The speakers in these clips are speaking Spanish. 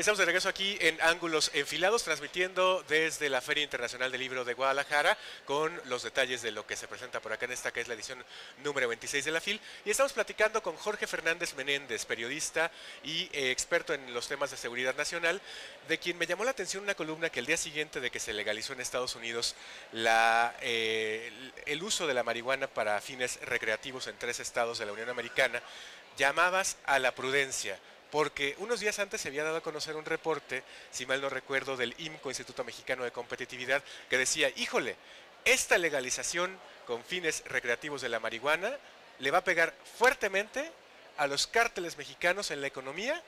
Estamos de regreso aquí en Ángulos Enfilados, transmitiendo desde la Feria Internacional del Libro de Guadalajara, con los detalles de lo que se presenta por acá en esta, que es la edición número 26 de la FIL. Y estamos platicando con Jorge Fernández Menéndez, periodista y eh, experto en los temas de seguridad nacional, de quien me llamó la atención una columna que el día siguiente de que se legalizó en Estados Unidos eh, el uso de la marihuana para fines recreativos en tres estados de la Unión Americana, llamabas a la prudencia porque unos días antes se había dado a conocer un reporte, si mal no recuerdo, del IMCO, Instituto Mexicano de Competitividad, que decía, híjole, esta legalización con fines recreativos de la marihuana le va a pegar fuertemente a los cárteles mexicanos en la economía,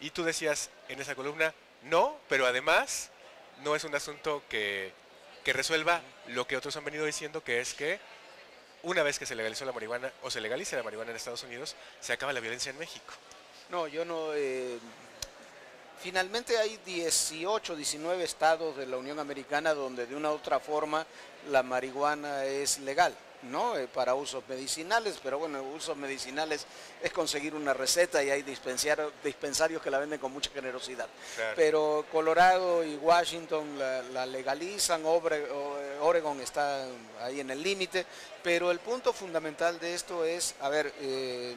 y tú decías en esa columna, no, pero además no es un asunto que, que resuelva lo que otros han venido diciendo, que es que una vez que se legalizó la marihuana o se legalice la marihuana en Estados Unidos, se acaba la violencia en México. No, yo no... Eh, finalmente hay 18, 19 estados de la Unión Americana donde de una u otra forma la marihuana es legal. ¿no? Eh, para usos medicinales, pero bueno, usos medicinales es conseguir una receta y hay dispensarios que la venden con mucha generosidad. Pero Colorado y Washington la, legalizan, Oregon está ahí en el límite, pero el punto fundamental de esto es, a ver, eh,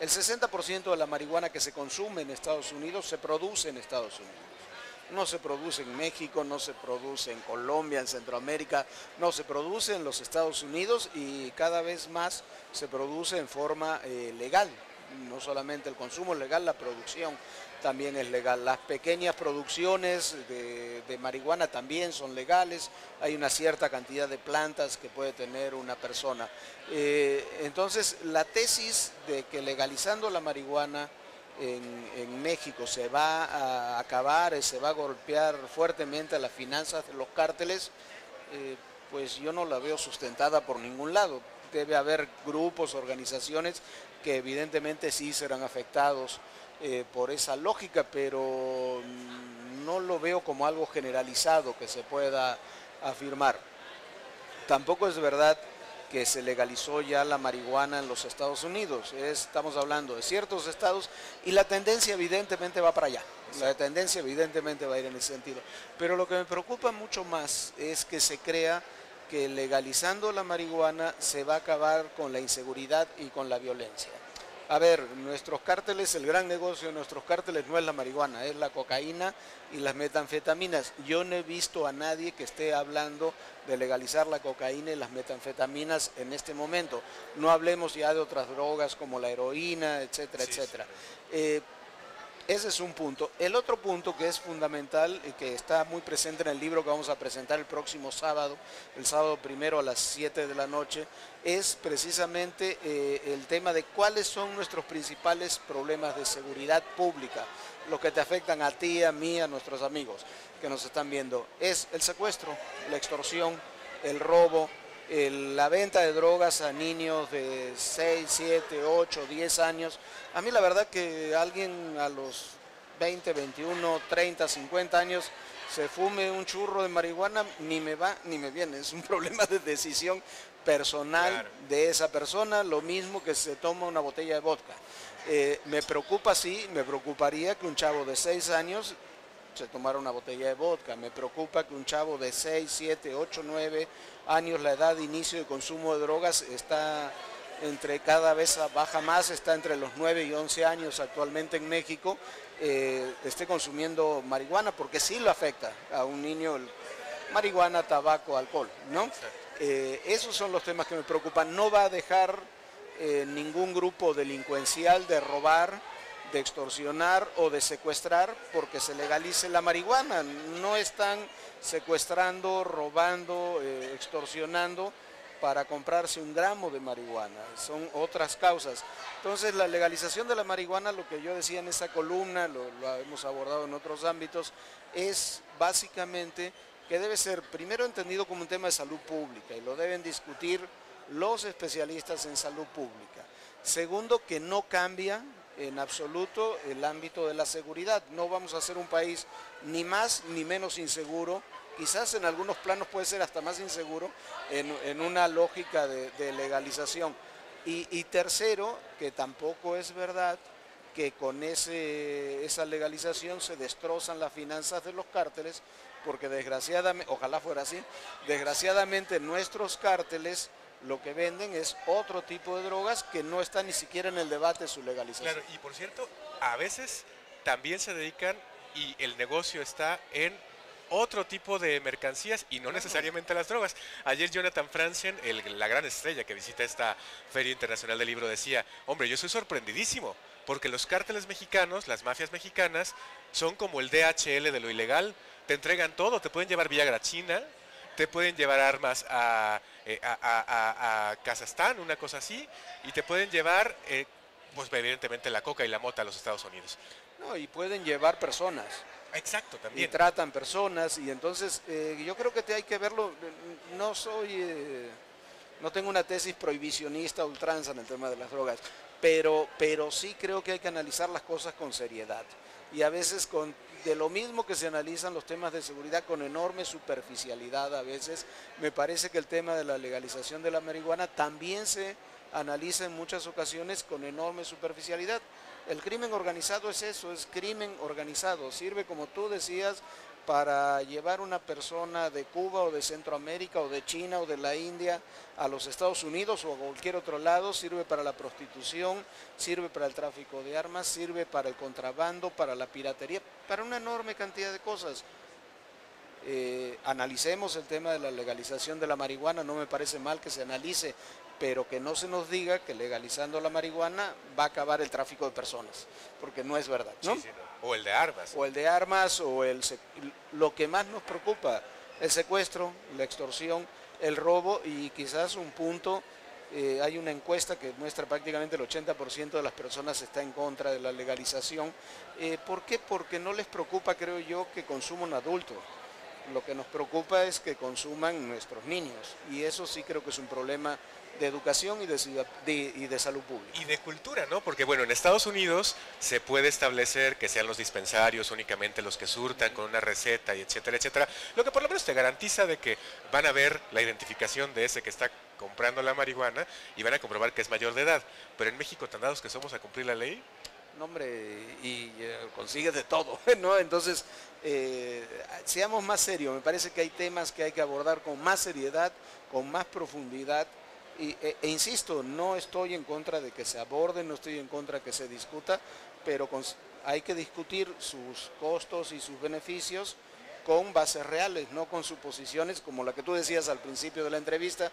el 60% de la marihuana que se consume en Estados Unidos se produce en Estados Unidos. No se produce en México, no se produce en Colombia, en Centroamérica, no se produce en los Estados Unidos y cada vez más se produce en forma eh, legal. No solamente el consumo es legal, la producción también es legal. Las pequeñas producciones de, marihuana también son legales, hay una cierta cantidad de plantas que puede tener una persona. Eh, entonces, la tesis de que legalizando la marihuana en, México se va a acabar, se va a golpear fuertemente a las finanzas de los cárteles, eh, pues yo no la veo sustentada por ningún lado. Debe haber grupos, organizaciones que evidentemente sí serán afectados eh, por esa lógica, pero no lo veo como algo generalizado que se pueda afirmar. Tampoco es verdad que se legalizó ya la marihuana en los Estados Unidos. estamos hablando de ciertos estados y la tendencia evidentemente va para allá. La tendencia evidentemente va a ir en ese sentido. Pero lo que me preocupa mucho más es que se crea que legalizando la marihuana se va a acabar con la inseguridad y con la violencia. A ver, nuestros cárteles, el gran negocio de nuestros cárteles no es la marihuana, es la cocaína y las metanfetaminas. Yo no he visto a nadie que esté hablando de legalizar la cocaína y las metanfetaminas en este momento. No hablemos ya de otras drogas como la heroína, etcétera, etcétera. Eh, ese es un punto. El otro punto que es fundamental y que está muy presente en el libro que vamos a presentar el próximo sábado, el sábado primero a las 7 de la noche, es precisamente eh, el tema de cuáles son nuestros principales problemas de seguridad pública, lo que te afectan a ti, a mí, a nuestros amigos que nos están viendo. Es el secuestro, la extorsión, el robo, la venta de drogas a niños de 6, 7, 8, 10 años. A mí la verdad que alguien a los 20, 21, 30, 50 años se fume un churro de marihuana, ni me va ni me viene. Es un problema de decisión personal de esa persona, lo mismo que se toma una botella de vodka. Eh, me preocupa, sí, me preocuparía que un chavo de 6 años se tomara una botella de vodka. Me preocupa que un chavo de 6, 7, 8, 9 años, la edad de inicio de consumo de drogas está entre cada vez baja más, está entre los 9 y 11 años actualmente en México, eh, esté consumiendo marihuana, porque sí lo afecta a un niño marihuana, tabaco, alcohol, ¿no? Eh, esos son los temas que me preocupan. No va a dejar eh, ningún grupo delincuencial de robar, de extorsionar o de secuestrar porque se legalice la marihuana. No están secuestrando, robando, eh, extorsionando para comprarse un gramo de marihuana. Son otras causas. Entonces la legalización de la marihuana, lo que yo decía en esa columna, lo, lo hemos abordado en otros ámbitos, es básicamente que debe ser primero entendido como un tema de salud pública y lo deben discutir los especialistas en salud pública. Segundo, que no cambia en absoluto el ámbito de la seguridad. No vamos a ser un país ni más ni menos inseguro, quizás en algunos planos puede ser hasta más inseguro en, una lógica de, legalización. Y, tercero, que tampoco es verdad que con esa legalización se destrozan las finanzas de los cárteles, porque desgraciadamente, ojalá fuera así, desgraciadamente nuestros cárteles lo que venden es otro tipo de drogas que no está ni siquiera en el debate de su legalización. Claro, y por cierto, a veces también se dedican y el negocio está en otro tipo de mercancías y no necesariamente las drogas. Ayer Jonathan Franzen, la gran estrella que visita esta Feria Internacional del Libro, decía, hombre, yo soy sorprendidísimo, porque los cárteles mexicanos, las mafias mexicanas, son como el DHL de lo ilegal, te entregan todo, te pueden llevar Viagra China, te pueden llevar armas a, eh, a, Kazajstán, una cosa así, y te pueden llevar, eh, pues evidentemente la coca y la mota a los Estados Unidos. No, y pueden llevar personas. Exacto, también. Y tratan personas, y entonces eh, yo creo que te hay que verlo, no soy, no tengo una tesis prohibicionista ultranza en el tema de las drogas, pero, pero sí creo que hay que analizar las cosas con seriedad. Y a veces con de lo mismo que se analizan los temas de seguridad con enorme superficialidad a veces, me parece que el tema de la legalización de la marihuana también se analiza en muchas ocasiones con enorme superficialidad. El crimen organizado es eso, es crimen organizado, sirve como tú decías para llevar una persona de Cuba o de Centroamérica o de China o de la India a los Estados Unidos o a cualquier otro lado, sirve para la prostitución, sirve para el tráfico de armas, sirve para el contrabando, para la piratería, para una enorme cantidad de cosas. Eh, analicemos el tema de la legalización de la marihuana, no me parece mal que se analice, pero que no se nos diga que legalizando la marihuana va a acabar el tráfico de personas, porque no es verdad. ¿no? O el de armas. O el de armas, o el lo que más nos preocupa, el secuestro, la extorsión, el robo y quizás un punto, eh, hay una encuesta que muestra prácticamente el 80% de las personas está en contra de la legalización. Eh, ¿Por qué? Porque no les preocupa, creo yo, que consuma un adulto. Lo que nos preocupa es que consuman nuestros niños y eso sí creo que es un problema de educación y de, y de salud pública. Y de cultura, ¿no? Porque bueno, en Estados Unidos se puede establecer que sean los dispensarios únicamente los que surtan con una receta y etcétera, etcétera, lo que por lo menos te garantiza de que van a ver la identificación de ese que está comprando la marihuana y van a comprobar que es mayor de edad. Pero en México, tan dados que somos a cumplir la ley, no, hombre, y eh, consigue de todo, ¿no? Entonces, eh, seamos más serios, me parece que hay temas que hay que abordar con más seriedad, con más profundidad e, e, insisto, no estoy en contra de que se aborde, no estoy en contra de que se discuta, pero hay que discutir sus costos y sus beneficios con bases reales, no con suposiciones como la que tú decías al principio de la entrevista,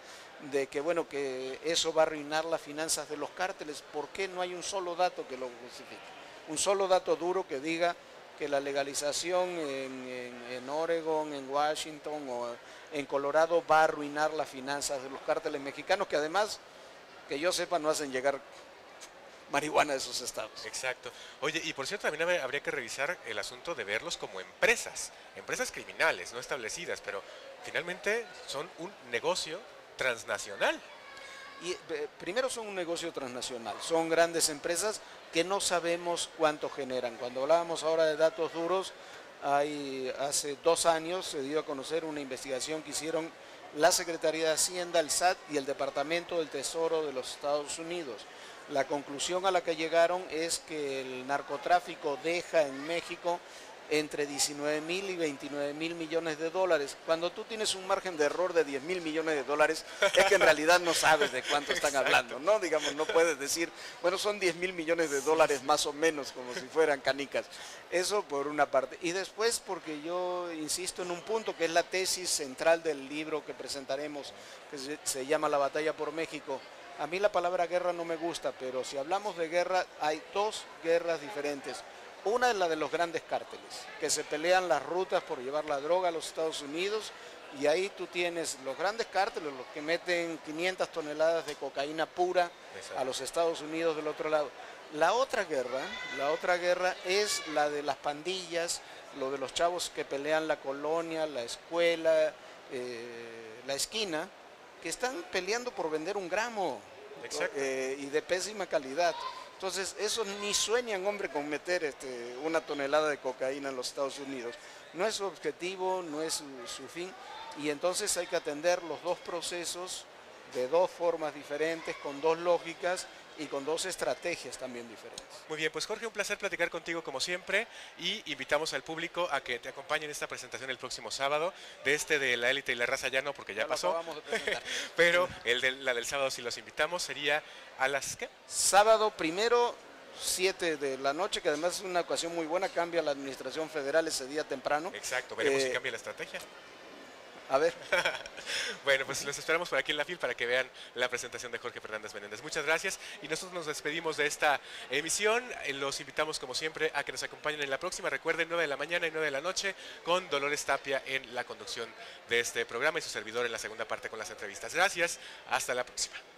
de que bueno, que eso va a arruinar las finanzas de los cárteles. ¿Por qué no hay un solo dato que lo justifique? Un solo dato duro que diga que la legalización en, en, Oregon, en Washington o en Colorado va a arruinar las finanzas de los cárteles mexicanos, que además, que yo sepa, no hacen llegar marihuana de esos estados. Exacto. Oye, y por cierto, también habría que revisar el asunto de verlos como empresas, empresas criminales, no establecidas, pero finalmente son un negocio transnacional. Y eh, primero son un negocio transnacional, son grandes empresas que no sabemos cuánto generan. Cuando hablábamos ahora de datos duros, hay, hace dos años se dio a conocer una investigación que hicieron la Secretaría de Hacienda, el SAT y el Departamento del Tesoro de los Estados Unidos. La conclusión a la que llegaron es que el narcotráfico deja en México entre 19 mil y 29 mil millones de dólares. Cuando tú tienes un margen de error de 10 mil millones de dólares, es que en realidad no sabes de cuánto están hablando, ¿no? Digamos, no puedes decir, bueno, son 10 mil millones de dólares más o menos, como si fueran canicas. Eso por una parte. Y después, porque yo insisto en un punto que es la tesis central del libro que presentaremos, que se llama La batalla por México. A mí la palabra guerra no me gusta, pero si hablamos de guerra, hay dos guerras diferentes una es la de los grandes cárteles, que se pelean las rutas por llevar la droga a los Estados Unidos y ahí tú tienes los grandes cárteles, los que meten 500 toneladas de cocaína pura a los Estados Unidos del otro lado. La otra guerra, la otra guerra es la de las pandillas, lo de los chavos que pelean la colonia, la escuela, eh, la esquina, que están peleando por vender un gramo eh, y de pésima calidad. Entonces, eso ni sueñan, hombre, con meter este, una tonelada de cocaína en los Estados Unidos. No es su objetivo, no es su, fin. Y entonces hay que atender los dos procesos de dos formas diferentes, con dos lógicas y con dos estrategias también diferentes. Muy bien, pues Jorge, un placer platicar contigo como siempre y invitamos al público a que te acompañe en esta presentación el próximo sábado de este de la élite y la raza ya no porque ya, pasó, de pero el de, la del sábado si los invitamos sería a las ¿qué? Sábado primero, 7 de la noche, que además es una ocasión muy buena, cambia la administración federal ese día temprano. Exacto, veremos si Eh, cambia la estrategia. A ver, Bueno, pues los esperamos por aquí en la FIL para que vean la presentación de Jorge Fernández Menéndez. Muchas gracias y nosotros nos despedimos de esta emisión. Eh, Los invitamos como siempre a que nos acompañen en la próxima. Recuerden 9 de la mañana y 9 de la noche con Dolores Tapia en la conducción de este programa y su servidor en la segunda parte con las entrevistas. Gracias, hasta la próxima.